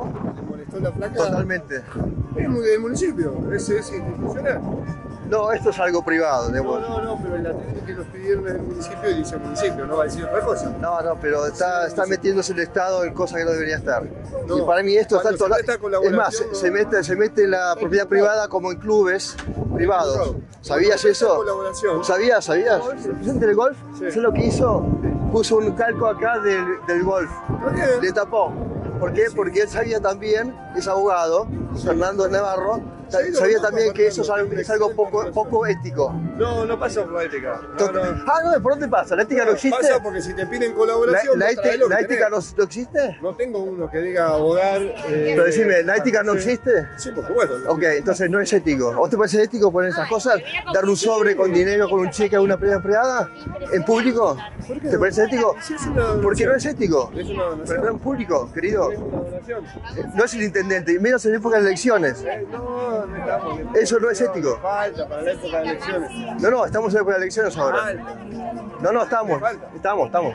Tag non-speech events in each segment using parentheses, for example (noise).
¿Cómo? ¿Le molestó la placa? Totalmente. Es muy del municipio, es, es institucional. No, esto es algo privado. No, no, no, pero la tienen que nos pidieron del municipio y dice municipio, no va a decir otra cosa. No, no, pero está, está metiéndose el Estado en cosas que no debería estar. No, y para mí esto está meta Es más, se, no- se mete, se mete la propiedad privada como en clubes privados. ¿Sabías eso? ¿Sabías? ¿Sabías? ¿El presidente del golf? Sí. ¿Sabes lo que hizo? Puso un calco acá del, del golf. Le tapó. ¿Por qué? Porque él sabía también, es abogado, Fernando Navarro, sabía también que eso es algo, es algo poco, poco ético. No, no pasa por la ética. No, no. Ah, no, ¿por dónde pasa? ¿La ética no existe? Pasa porque si te piden ¿La, colaboración, la ética- lo la no, no existe? No tengo uno que diga abogar. eh, Pero decime, ¿la ética no sí. existe? Sí, por supuesto. Ok, entonces no es ético. ¿Vos te parece ético poner esas cosas? ¿Dar un sobre con dinero, con un cheque a una privada? ¿En público? ¿Por qué? ¿Te parece ético? Sí, es una Porque no es ético. Pero no en público, querido. No es el intendente, y menos en época de elecciones. No, no estamos. Eso no es ético. Falta para la época de elecciones. No, no, estamos en época de elecciones ahora. No, no, estamos. Estamos, estamos.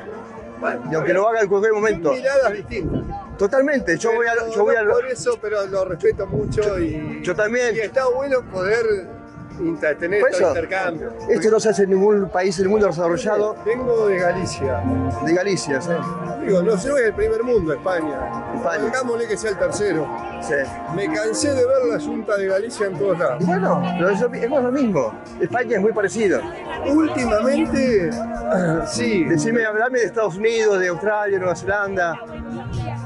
Y aunque lo haga en cualquier momento. Son miradas distintas. Totalmente, yo voy a... Yo, voy a, por eso, pero lo respeto mucho y. Yo también. Y está bueno poder tener estos eso. intercambios. esto no se hace en ningún país del mundo desarrollado Vengo de Galicia. de Galicia, ¿sí? Digo, no soy el primer mundo, España. España. Que sea el tercero. Sí. Me cansé de ver la Junta de Galicia en todos lados. Bueno, pero eso es lo mismo. España es muy parecido. Últimamente, (clears throat) sí. Decime, hablame de Estados Unidos, de Australia, Nueva Zelanda,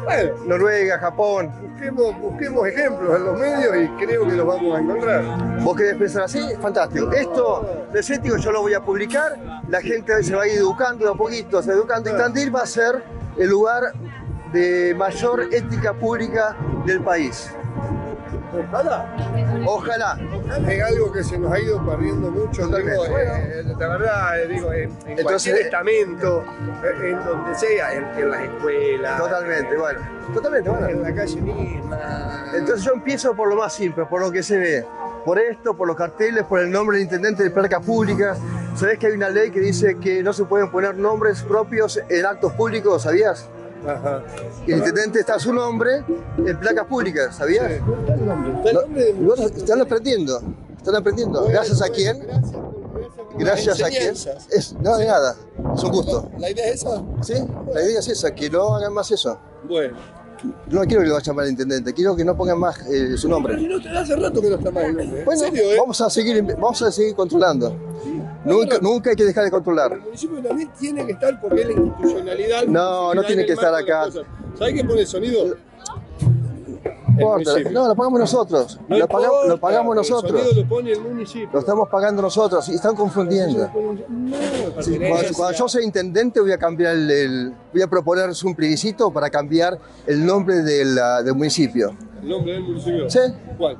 Bueno, Noruega, Japón. busquemos, busquemos ejemplos en los medios y creo que los vamos a encontrar. ¿Vos querés pensar así? Fantástico. Esto de ético yo lo voy a publicar. La gente se va a ir educando de a poquito, se va educando. Y Tandil va a ser el lugar de mayor ética pública del país. Ojalá. Ojalá. Es algo que se nos ha ido perdiendo mucho. Digo, eh, de verdad, eh, digo, en, en Entonces, cualquier eh, estamento, eh, en donde sea, en, en las escuelas, Totalmente, bueno. Totalmente, bueno. en la calle misma. Entonces yo empiezo por lo más simple, por lo que se ve. Por esto, por los carteles, por el nombre del intendente de placas públicas. ¿Sabés que hay una ley que dice que no se pueden poner nombres propios en actos públicos? ¿Sabías? Ajá. El intendente está su nombre en placas públicas, ¿sabías? Está el nombre, está el No, nombre de- y bueno, están aprendiendo, están aprendiendo. ¿Gracias a quién? Gracias Gracias a quién. Es, no, de nada, es un gusto. ¿La idea es esa? ¿Sí? La idea es esa, que no hagan más eso. Bueno. No quiero que lo vayan mal al intendente, quiero que no pongan más eh, su nombre. No te hace rato que no está más el nombre. ¿eh? Bueno, en serio, ¿eh? vamos a seguir, vamos a seguir controlando. Nunca, nunca hay que dejar de controlar. El municipio también tiene que estar porque es la institucionalidad. No, no tiene que estar acá. ¿Sabes qué pone el sonido? No importa, no, lo pagamos nosotros. No lo, pagamos, importa, lo pagamos El nosotros. sonido lo pone el municipio. Lo estamos pagando nosotros y están confundiendo. No, Sí, cuando, cuando yo sea intendente voy a cambiar el, el- voy a proponer un plebiscito para cambiar el nombre del, ah, del municipio. ¿El nombre del municipio? Sí. ¿Cuál?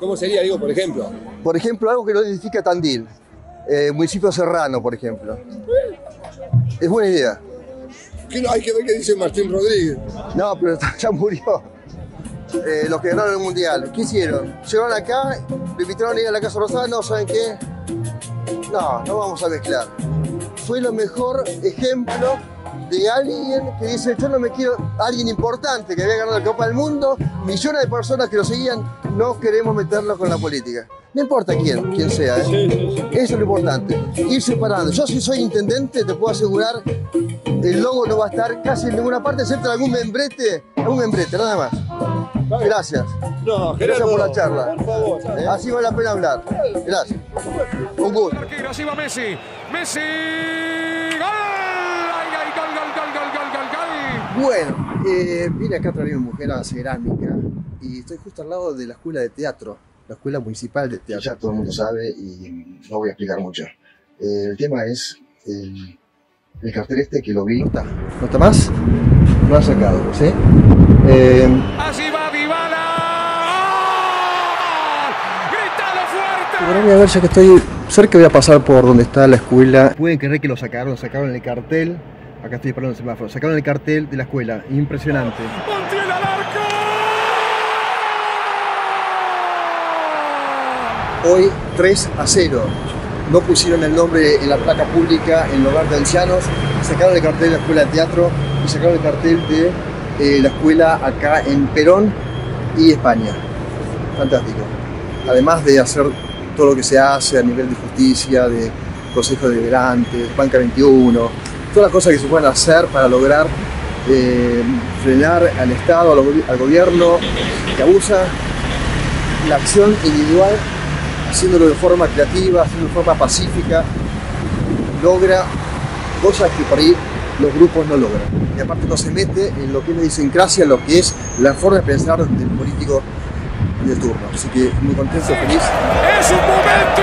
¿Cómo sería, digo, por ejemplo? Por ejemplo, algo que no identifica Tandil. Eh, municipio serrano, por ejemplo. Es buena idea. ¿Qué no- hay que ver qué dice Martín Rodríguez. No, pero (laughs) ya murió. Eh, los que ganaron el mundial. ¿Qué hicieron? Llegaron acá, me invitaron a ir a la Casa Rosada, no, ¿saben qué? No, no vamos a mezclar. Fue lo mejor ejemplo de alguien que dice, yo no me quiero, alguien importante que había ganado la Copa del Mundo, millones de personas que lo seguían, no queremos meterlo con la política. No importa quién, quién sea, ¿eh? Eso es lo importante. Ir separando. Yo si soy intendente, te puedo asegurar, el logo no va a estar casi en ninguna parte, excepto en algún membrete, algún membrete, nada más. Gracias. No, Gracias por la charla. Por favor. ¿eh? Así vale la pena hablar. Gracias. Un gusto. Así va Messi. Messi. ¡Gol! ¡Ay, ay, gol, gol, gol, gol, gol, gol, gol! Bueno, eh, vine acá a traer a mi mujer a cerámica y estoy justo al lado de la escuela de teatro, la escuela municipal de teatro. Ya todo el mundo sabe y no voy a explicar mucho. Eh, el tema es el, el cartel este que lo vi. ¿No está? ¿No está más? Lo han sacado, ¿sí? Eh, Así va Dybala. Bueno, voy a ver, ya que estoy cerca, voy a pasar por donde está la escuela. Pueden creer que lo sacaron, sacaron el cartel. Acá estoy parando el semáforo. Sacaron el cartel de la escuela. Impresionante. Montiel al arco. Hoy 3 a 0. No pusieron el nombre en la placa pública en el hogar de ancianos. Sacaron el cartel de la escuela de teatro y sacaron el cartel de eh, la escuela acá en Perón y España. Fantástico. Además de hacer todo lo que se hace a nivel de justicia, de Consejo de Deliberantes, Banca 21, todas las cosas que se pueden hacer para lograr eh, frenar al Estado, al, gobi- al gobierno que abusa la acción individual, haciéndolo de forma creativa, haciéndolo de forma pacífica, logra cosas que por ahí los grupos no logran. Y aparte no se mete en lo que es la idiosincrasia, lo que es la forma de pensar del político de turno. Así que muy contento, feliz. Es un momento